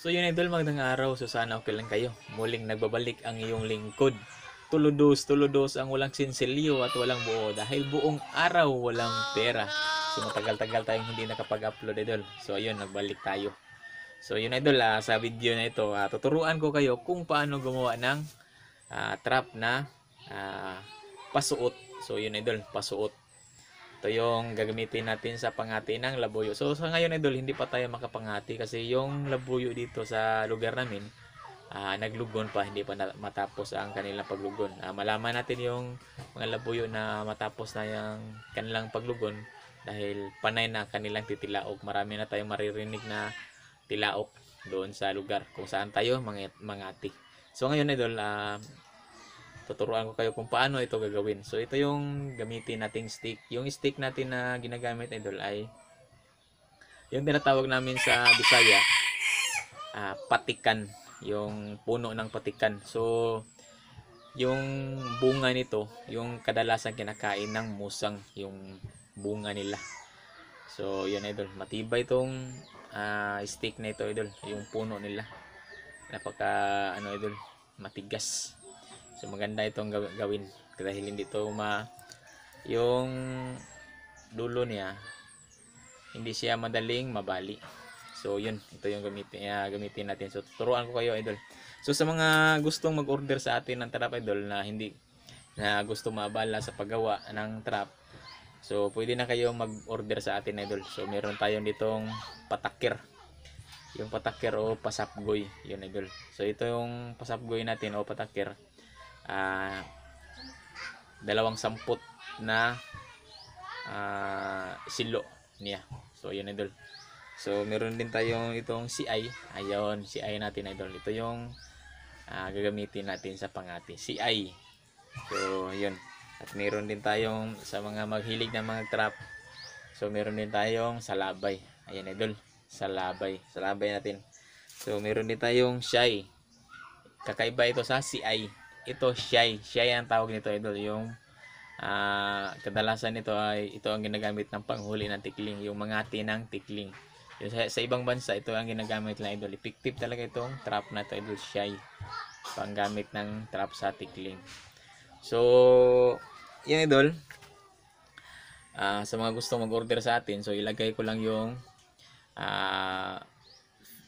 So yun idol, magandang araw. So sana okay lang kayo. Muling nagbabalik ang iyong lingkod. Tuludos, tuludos ang walang sinsilyo at walang buo dahil buong araw walang pera. So matagal-tagal tayong hindi nakapag-upload idol. So ayun, nagbalik tayo. So yun idol, ah, sa video na ito, ah, tuturuan ko kayo kung paano gumawa ng ah, trap na ah, pasuot. So yun idol, pasuot. Ito yung gagamitin natin sa pangati ng labuyo. So sa ngayon idol, hindi pa tayo makapangati kasi yung labuyo dito sa lugar namin, ah, naglugon pa, hindi pa matapos ang kanilang paglugon. Ah, malaman natin yung mga labuyo na matapos na yung kanilang paglugon dahil panay na ang kanilang titilaok. Marami na tayong maririnig na tilaok doon sa lugar kung saan tayo mga mangati. So ngayon idol, ah, tuturuan ko kayo kung paano ito gagawin. So ito yung gamitin nating stick. Yung stick natin na ginagamit idol ay yung tinatawag namin sa Bisaya ah, patikan. Yung puno ng patikan. So yung bunga nito, yung kadalasan kinakain ng musang, yung bunga nila. So yun idol, matibay itong ah, stick na ito idol, yung puno nila. Napaka ano idol, matigas. So maganda itong gaw- gawin dahil hindi ito ma yung dulo niya hindi siya madaling mabali. So yun, ito yung gamitin ah, gamitin natin. So tuturuan ko kayo idol. So sa mga gustong mag-order sa atin ng trap idol na hindi na gusto maabala sa paggawa ng trap. So pwede na kayo mag-order sa atin idol. So meron tayong ditong patakir. Yung patakir o pasapgoy, yun idol. So ito yung pasapgoy natin o patakir ah dalawang samput na ah, silo niya. So, yun idol. So, meron din tayong itong CI. Ayun, CI natin idol. Ito yung ah, gagamitin natin sa pangati. CI. So, yun. At meron din tayong sa mga maghilig ng mga trap. So, meron din tayong salabay. Ayan idol. Salabay. Salabay natin. So, meron din tayong shy. Kakaiba ito sa CI ito shy. Shy ang tawag nito idol. Yung ah, kadalasan nito ay ito ang ginagamit ng panghuli ng tikling. Yung mangati ng tikling. Yung sa, sa ibang bansa, ito ang ginagamit ng idol. Effective talaga itong trap na ito idol. Shy. Panggamit ng trap sa tikling. So, yan idol. Ah, sa mga gusto mag-order sa atin, so ilagay ko lang yung ah,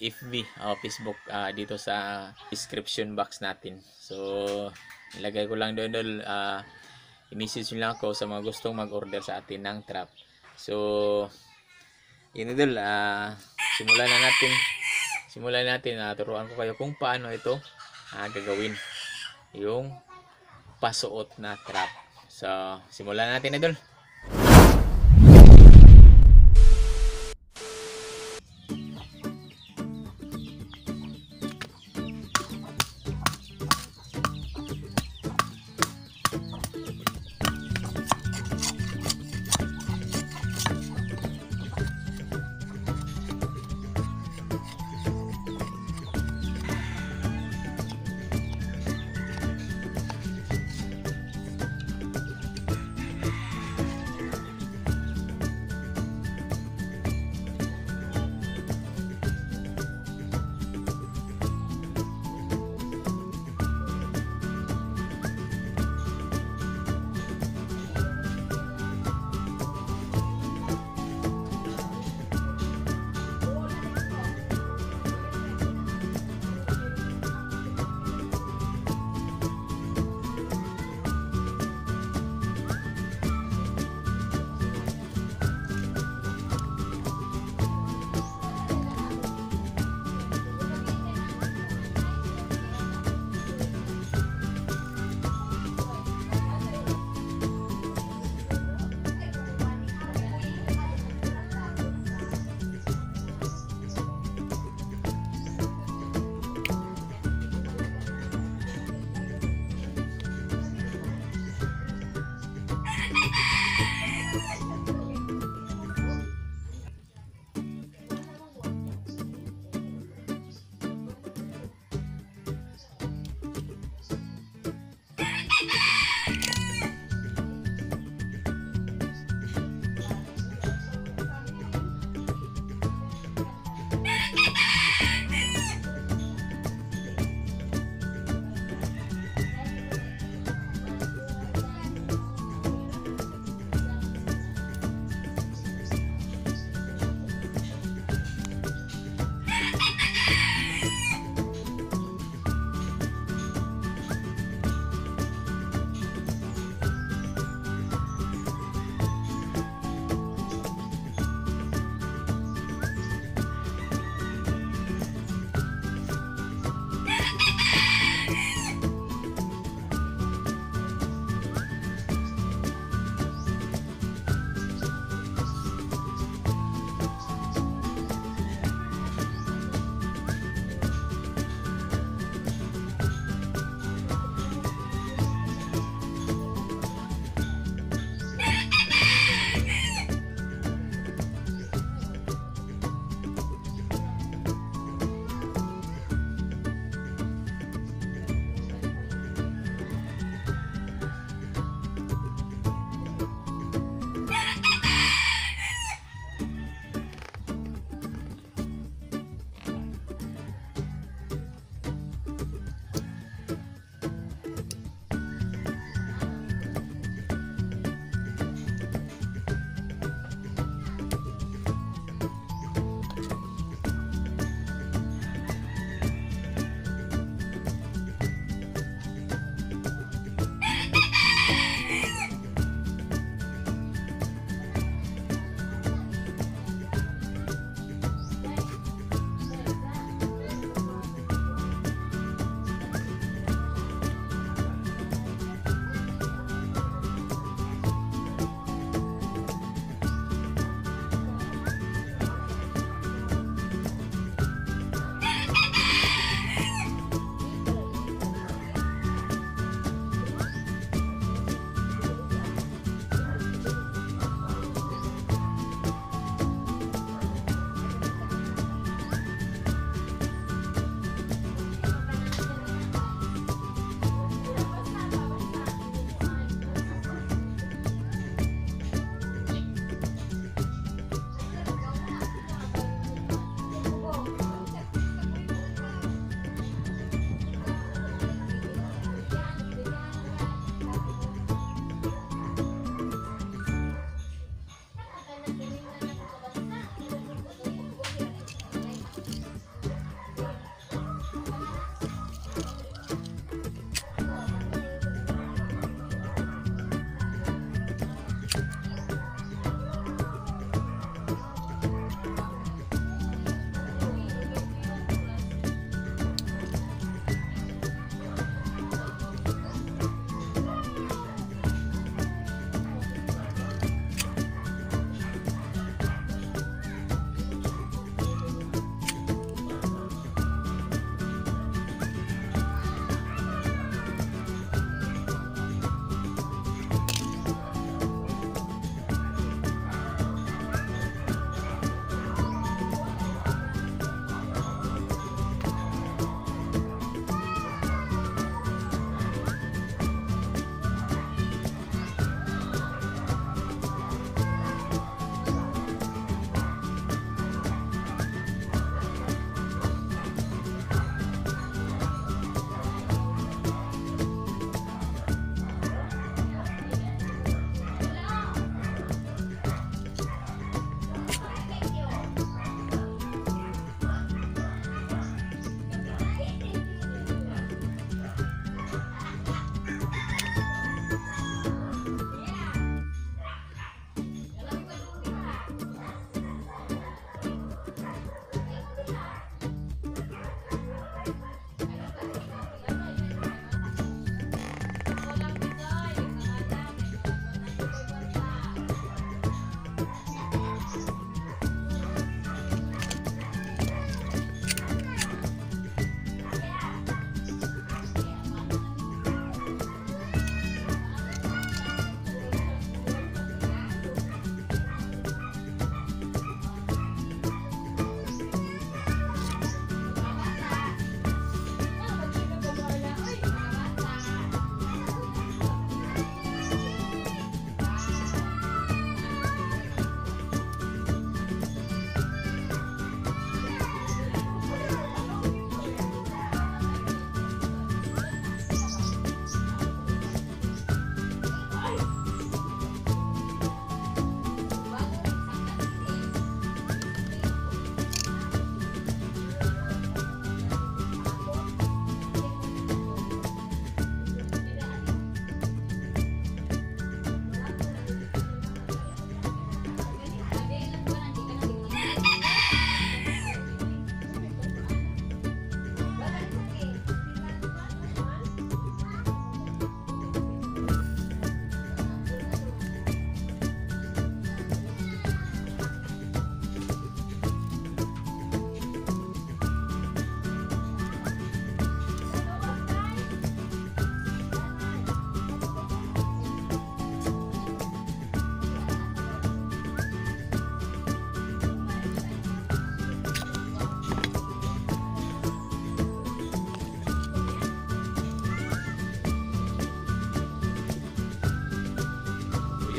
FB o Facebook ah, dito sa description box natin. So, ilagay ko lang doon doon ah, i-message nyo lang ako sa mga gustong mag-order sa atin ng trap. So, yun idol, ah, simulan na natin. Simulan natin, ah, turuan ko kayo kung paano ito ah, gagawin. Yung pasuot na trap. So, simulan natin idol.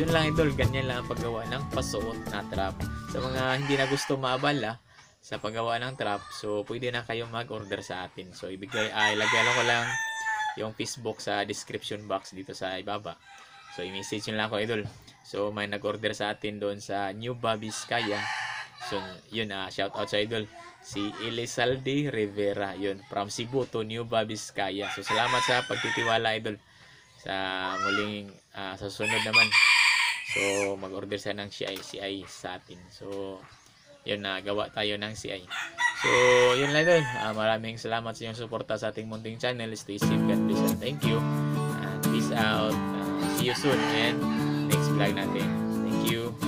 Yun lang idol, ganyan lang ang paggawa ng pasuot na trap. Sa mga hindi na gusto maabala sa paggawa ng trap, so pwede na kayo mag-order sa atin. So ibigay, ay ilagay lang ko lang yung Facebook sa description box dito sa ibaba. So i-message nyo lang ako idol. So may nag-order sa atin doon sa New Bobby's Kaya. So yun ah, shout out sa idol si Elizalde Rivera yun from Cebu to New Bobby's Kaya. So salamat sa pagtitiwala idol sa muling ah, sa sunod naman. So mag-order sa ng CI CI sa atin. So yun na gawa tayo ng CI. So yun lang idol. Ah, maraming salamat sa inyong suporta sa ating munting channel. Stay safe God bless and thank you. And peace out. Ah, see you soon and next vlog natin. Thank you.